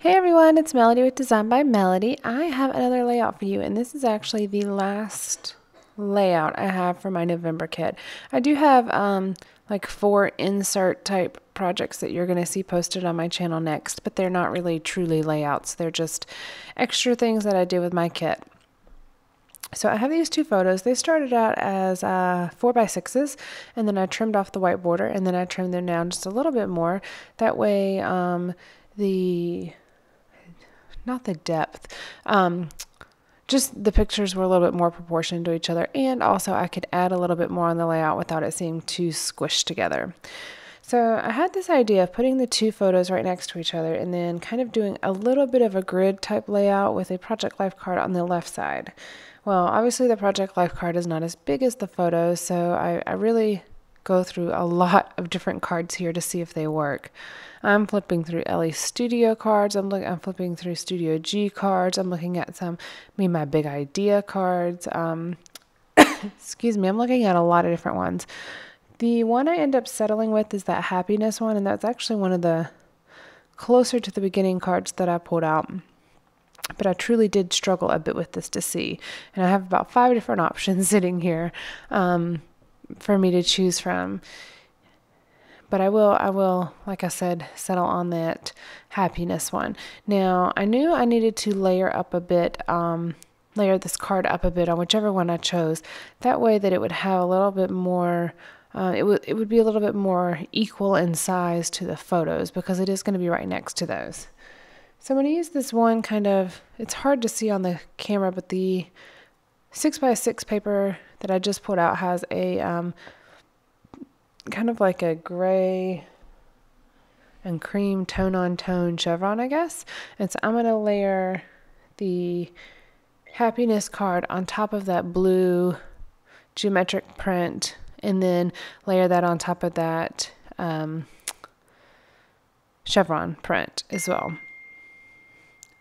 Hey everyone, it's Melody with Design by Melody. I have another layout for you, and this is actually the last layout I have for my November kit. I do have um, like four insert type projects that you're going to see posted on my channel next, but they're not really truly layouts. They're just extra things that I do with my kit. So I have these two photos. They started out as uh, four by sixes, and then I trimmed off the white border, and then I trimmed them down just a little bit more. That way, um, the not the depth, um, just the pictures were a little bit more proportioned to each other, and also I could add a little bit more on the layout without it seeming too squished together. So I had this idea of putting the two photos right next to each other and then kind of doing a little bit of a grid type layout with a project life card on the left side. Well, obviously the project life card is not as big as the photos, so I, I really go through a lot of different cards here to see if they work. I'm flipping through Ellie Studio cards. I'm looking. I'm flipping through Studio G cards. I'm looking at some me my big idea cards. Um, excuse me. I'm looking at a lot of different ones. The one I end up settling with is that happiness one, and that's actually one of the closer to the beginning cards that I pulled out. But I truly did struggle a bit with this to see, and I have about five different options sitting here um, for me to choose from but I will, I will, like I said, settle on that happiness one. Now, I knew I needed to layer up a bit, um, layer this card up a bit on whichever one I chose. That way that it would have a little bit more, uh, it, would, it would be a little bit more equal in size to the photos because it is going to be right next to those. So I'm going to use this one kind of, it's hard to see on the camera, but the 6 by 6 paper that I just pulled out has a um, kind of like a gray and cream tone on tone chevron, I guess. And so I'm going to layer the happiness card on top of that blue geometric print and then layer that on top of that um, chevron print as well.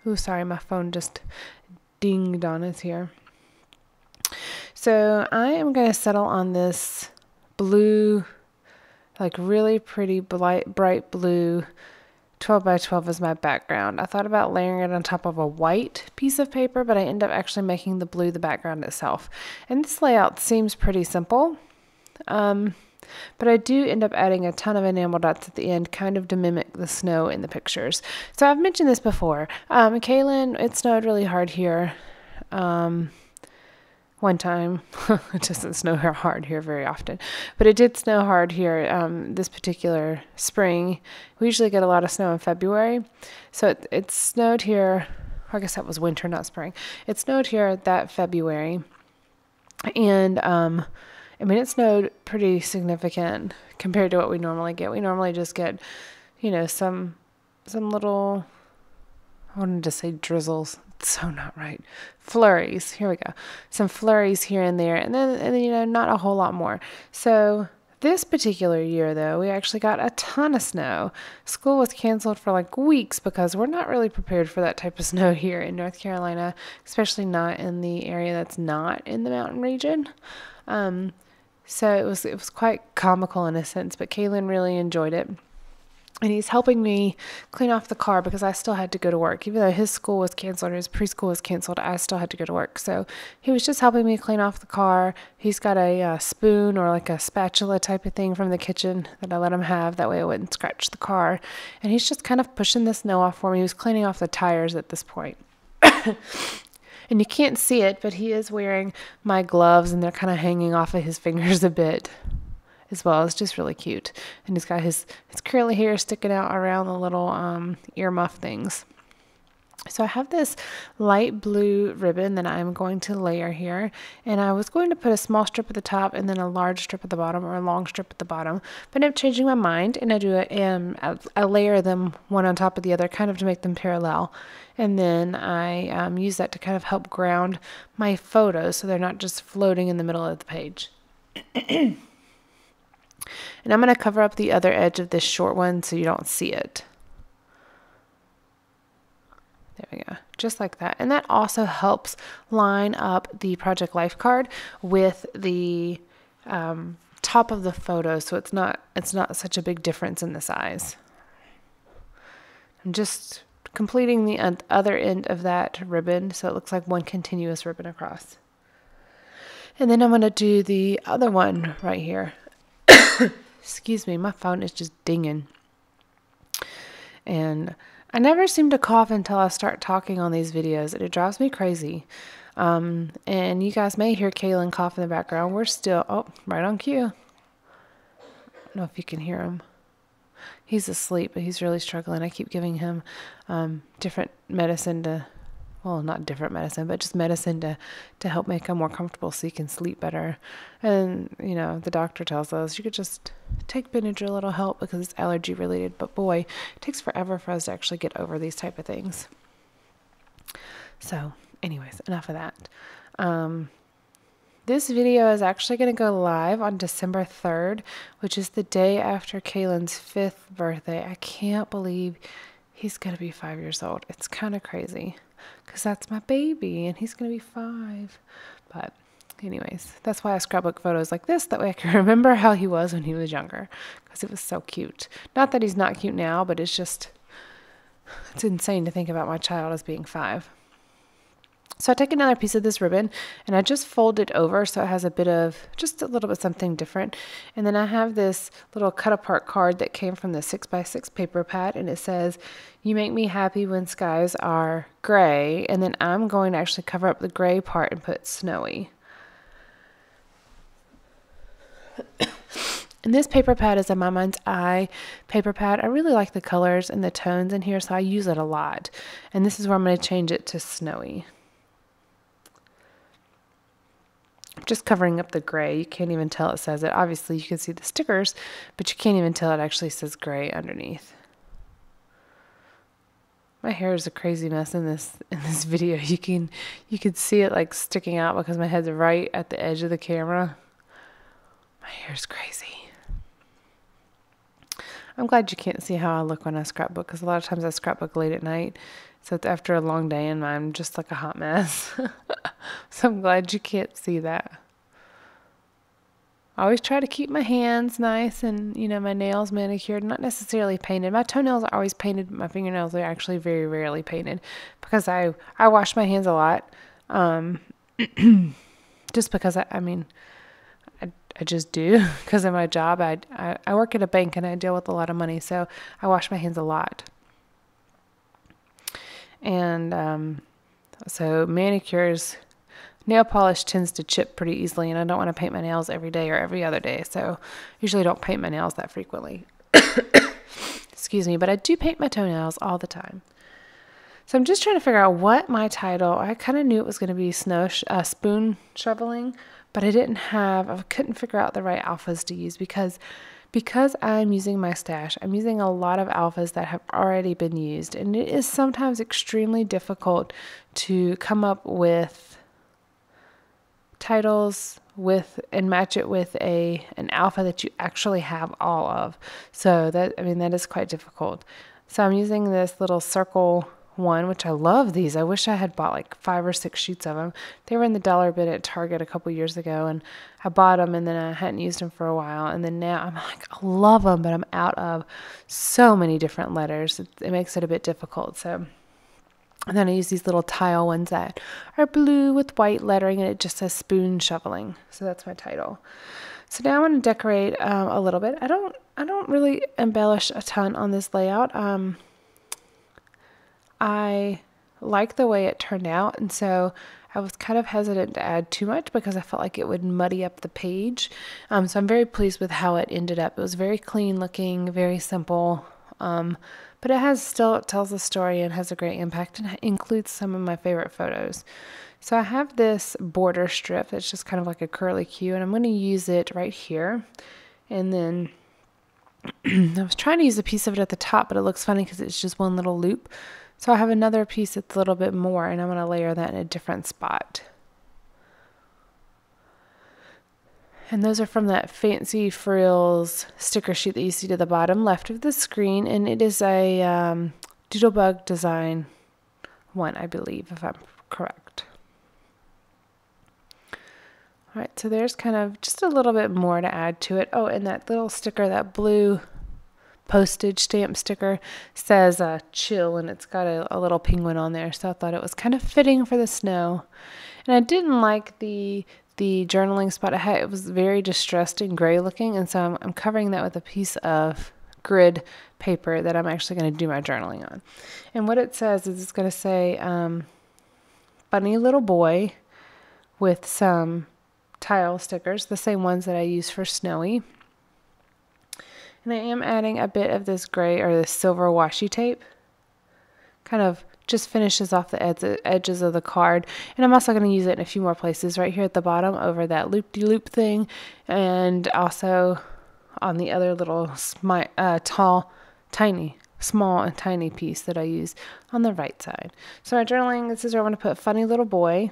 Oh, sorry, my phone just dinged on us here. So I am going to settle on this blue like really pretty bright, bright blue 12 by 12 is my background. I thought about layering it on top of a white piece of paper, but I end up actually making the blue the background itself. And this layout seems pretty simple, um, but I do end up adding a ton of enamel dots at the end, kind of to mimic the snow in the pictures. So I've mentioned this before. Um, Kaylin, it snowed really hard here. Um, one time. it doesn't snow hard here very often, but it did snow hard here um, this particular spring. We usually get a lot of snow in February, so it, it snowed here. I guess that was winter, not spring. It snowed here that February, and um, I mean it snowed pretty significant compared to what we normally get. We normally just get, you know, some some little. I wanted to say drizzles so not right. Flurries. Here we go. Some flurries here and there, and then and then you know not a whole lot more. So this particular year, though, we actually got a ton of snow. School was canceled for like weeks because we're not really prepared for that type of snow here in North Carolina, especially not in the area that's not in the mountain region. Um, so it was it was quite comical in a sense, but Kaylin really enjoyed it and he's helping me clean off the car because I still had to go to work. Even though his school was canceled his preschool was canceled, I still had to go to work. So he was just helping me clean off the car. He's got a, a uh, spoon or like a spatula type of thing from the kitchen that I let him have. That way it wouldn't scratch the car. And he's just kind of pushing the snow off for me. He was cleaning off the tires at this point. and you can't see it, but he is wearing my gloves and they're kind of hanging off of his fingers a bit as well. It's just really cute. And he's got his, his curly hair sticking out around the little um, ear muff things. So I have this light blue ribbon that I'm going to layer here and I was going to put a small strip at the top and then a large strip at the bottom or a long strip at the bottom but I'm changing my mind and I do a, um, I layer them one on top of the other kind of to make them parallel and then I um, use that to kind of help ground my photos so they're not just floating in the middle of the page. And I'm going to cover up the other edge of this short one so you don't see it. There we go, just like that. And that also helps line up the project life card with the um, top of the photo so it's not it's not such a big difference in the size. I'm just completing the other end of that ribbon so it looks like one continuous ribbon across. And then I'm going to do the other one right here. Excuse me, my phone is just dinging. And I never seem to cough until I start talking on these videos, and it drives me crazy. Um, and you guys may hear Kaylin cough in the background. We're still, oh, right on cue. I don't know if you can hear him. He's asleep, but he's really struggling. I keep giving him um, different medicine to well, not different medicine, but just medicine to, to help make him more comfortable so he can sleep better. And, you know, the doctor tells us you could just take Benadryl, it'll help because it's allergy related. But boy, it takes forever for us to actually get over these type of things. So, anyways, enough of that. Um, this video is actually going to go live on December 3rd, which is the day after Kaylin's fifth birthday. I can't believe he's going to be five years old. It's kind of crazy because that's my baby and he's going to be five. But, anyways, that's why I scrapbook photos like this. That way I can remember how he was when he was younger because it was so cute. Not that he's not cute now, but it's just, it's insane to think about my child as being five. So I take another piece of this ribbon and I just fold it over so it has a bit of just a little bit something different. And then I have this little cut apart card that came from the 6x6 paper pad and it says, you make me happy when skies are gray. And then I'm going to actually cover up the gray part and put snowy. And this paper pad is a My Mind's Eye paper pad. I really like the colors and the tones in here, so I use it a lot. And this is where I'm going to change it to snowy. Just covering up the gray. You can't even tell it says it. Obviously, you can see the stickers, but you can't even tell it actually says gray underneath. My hair is a crazy mess in this in this video. You can you can see it like sticking out because my head's right at the edge of the camera. My hair's crazy. I'm glad you can't see how I look when I scrapbook because a lot of times I scrapbook late at night. So it's after a long day and I'm just like a hot mess. so I'm glad you can't see that. I always try to keep my hands nice and, you know, my nails manicured, not necessarily painted. My toenails are always painted, my fingernails are actually very rarely painted because I, I wash my hands a lot. Um, just because I, I mean, I just do because of my job. I, I, I work at a bank and I deal with a lot of money, so I wash my hands a lot. And um, so manicures, nail polish tends to chip pretty easily, and I don't want to paint my nails every day or every other day, so usually don't paint my nails that frequently. Excuse me, but I do paint my toenails all the time. So I'm just trying to figure out what my title. I kind of knew it was going to be snow sh- uh, spoon shoveling, but I didn't have, I couldn't figure out the right alphas to use because because I'm using my stash, I'm using a lot of alphas that have already been used, and it is sometimes extremely difficult to come up with titles with and match it with a an alpha that you actually have all of. So that I mean that is quite difficult. So I'm using this little circle one, which I love these. I wish I had bought like five or six sheets of them. They were in the dollar bin at Target a couple years ago, and I bought them, and then I hadn't used them for a while, and then now I'm like, I love them, but I'm out of so many different letters. It, it makes it a bit difficult. So. And then I use these little tile ones that are blue with white lettering, and it just says spoon shoveling. So that's my title. So now I want to decorate um, a little bit. I don't I don't really embellish a ton on this layout. Um, I like the way it turned out, and so I was kind of hesitant to add too much because I felt like it would muddy up the page. Um, so I'm very pleased with how it ended up. It was very clean looking, very simple, um, but it has still it tells a story and has a great impact and includes some of my favorite photos. So I have this border strip that's just kind of like a curly Q, and I'm going to use it right here, and then. I was trying to use a piece of it at the top, but it looks funny because it's just one little loop. So I have another piece that's a little bit more and I'm going to layer that in a different spot. And those are from that fancy frills sticker sheet that you see to the bottom left of the screen. And it is a um, Doodlebug design one, I believe, if I'm correct. All right, so there's kind of just a little bit more to add to it. Oh, and that little sticker, that blue postage stamp sticker says uh, chill and it's got a, a little penguin on there so i thought it was kind of fitting for the snow and i didn't like the the journaling spot I had, it was very distressed and gray looking. And so I'm, I'm covering that with a piece of grid paper that I'm actually going to do my journaling on. And what it says is it's going to say, um, funny little boy with some tile stickers, the same ones that I use for Snowy. And I am adding a bit of this gray or this silver washi tape, kind of just finishes off the ed- edges of the card. And I'm also going to use it in a few more places right here at the bottom over that loop-de-loop thing and also on the other little uh, tall, tiny, small and tiny piece that I use on the right side. So my journaling, this is where I'm going to put funny little boy.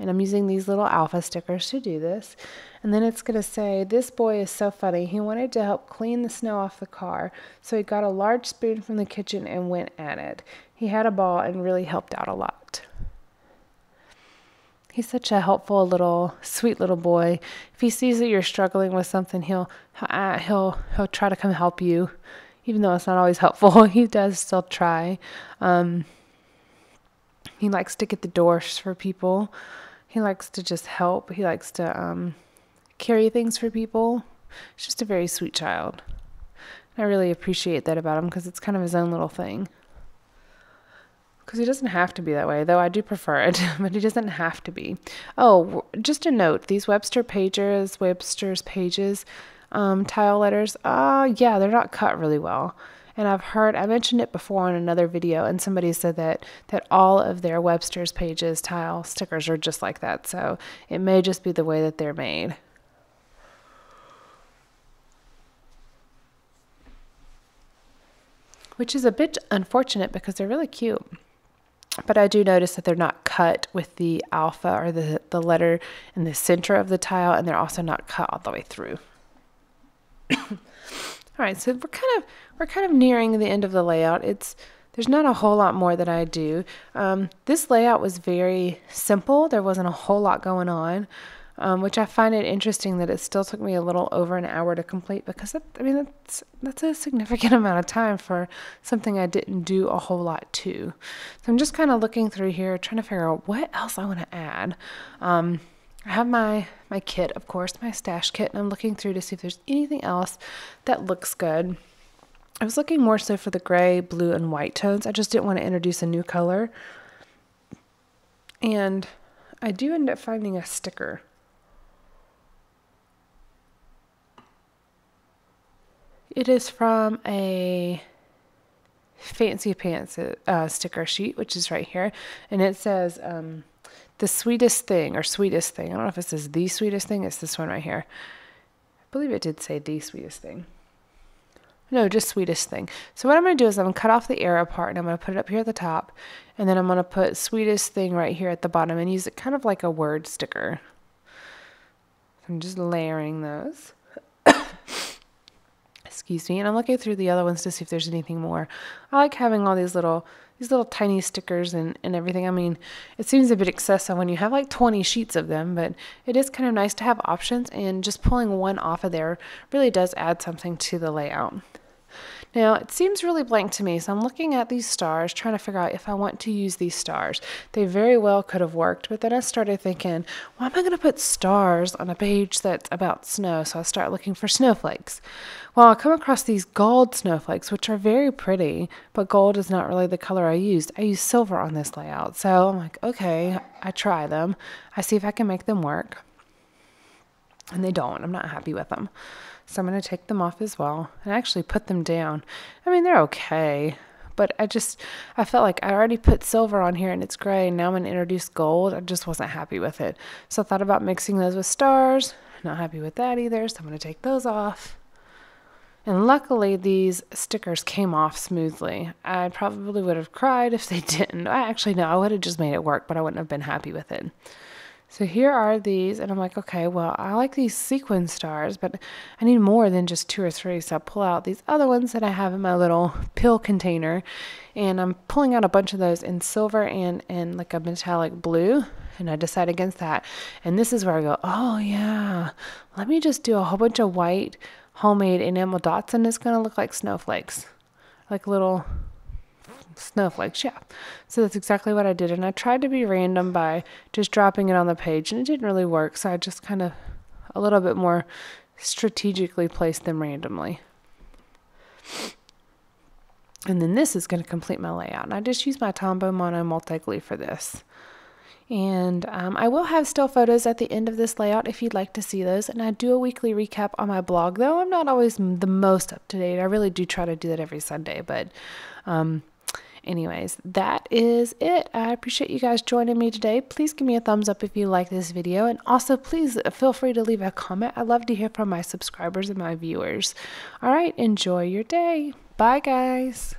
And I'm using these little alpha stickers to do this. And then it's going to say, This boy is so funny. He wanted to help clean the snow off the car. So he got a large spoon from the kitchen and went at it. He had a ball and really helped out a lot. He's such a helpful little, sweet little boy. If he sees that you're struggling with something, he'll uh, he'll he'll try to come help you, even though it's not always helpful. he does still try. Um, he likes to get the doors for people. He likes to just help. He likes to um, carry things for people. He's just a very sweet child. I really appreciate that about him because it's kind of his own little thing because he doesn't have to be that way, though I do prefer it, but he doesn't have to be. Oh, just a note these Webster pages, Webster's pages, um, tile letters, uh, yeah, they're not cut really well. And I've heard, I mentioned it before in another video, and somebody said that, that all of their Webster's pages tile stickers are just like that. So it may just be the way that they're made. Which is a bit unfortunate because they're really cute but I do notice that they're not cut with the alpha or the, the letter in the center of the tile, and they're also not cut all the way through. all right, so we're kind of we're kind of nearing the end of the layout. It's there's not a whole lot more that I do. Um, this layout was very simple. There wasn't a whole lot going on um, which I find it interesting that it still took me a little over an hour to complete because I mean that's that's a significant amount of time for something I didn't do a whole lot to. So I'm just kind of looking through here, trying to figure out what else I want to add. Um, I have my my kit, of course, my stash kit, and I'm looking through to see if there's anything else that looks good. I was looking more so for the gray, blue, and white tones. I just didn't want to introduce a new color. And I do end up finding a sticker It is from a fancy pants uh, sticker sheet, which is right here, and it says um, the sweetest thing or sweetest thing. I don't know if it says the sweetest thing. It's this one right here. I believe it did say the sweetest thing. No, just sweetest thing. So what I'm going to do is I'm going to cut off the arrow part and I'm going to put it up here at the top. And then I'm going to put sweetest thing right here at the bottom and use it kind of like a word sticker. I'm just layering those excuse me and i'm looking through the other ones to see if there's anything more i like having all these little these little tiny stickers and, and everything. I mean it seems a bit excessive when you have like 20 sheets of them but it is kind of nice to have options and just pulling one off of there really does add something to the layout now, it seems really blank to me, so I'm looking at these stars, trying to figure out if I want to use these stars. They very well could have worked, but then I started thinking, why am I going to put stars on a page that's about snow? So I start looking for snowflakes. Well, I come across these gold snowflakes, which are very pretty, but gold is not really the color I used. I used silver on this layout. So I'm like, okay, I try them. I see if I can make them work. And they don't. I'm not happy with them. So I'm going to take them off as well and actually put them down. I mean, they're okay, but I just, I felt like I already put silver on here and it's gray. And now I'm going to introduce gold. I just wasn't happy with it. So I thought about mixing those with stars. Not happy with that either. So I'm going to take those off. And luckily, these stickers came off smoothly. I probably would have cried if they didn't. I actually, no, I would have just made it work, but I wouldn't have been happy with it. So here are these, and I'm like, okay, well, I like these sequin stars, but I need more than just two or three. So I pull out these other ones that I have in my little pill container, and I'm pulling out a bunch of those in silver and in like a metallic blue. And I decide against that. And this is where I go, oh yeah, let me just do a whole bunch of white homemade enamel dots and it's going to look like snowflakes, like little snowflakes. Yeah. So that's exactly what I did. And I tried to be random by just dropping it on the page and it didn't really work. So I just kind of a little bit more strategically placed them randomly. And then this is going to complete my layout. And I just use my Tombow Mono multi-glue for this. And um, I will have still photos at the end of this layout if you'd like to see those. And I do a weekly recap on my blog, though I'm not always the most up to date. I really do try to do that every Sunday. But um, anyways, that is it. I appreciate you guys joining me today. Please give me a thumbs up if you like this video. And also, please feel free to leave a comment. I love to hear from my subscribers and my viewers. All right, enjoy your day. Bye, guys.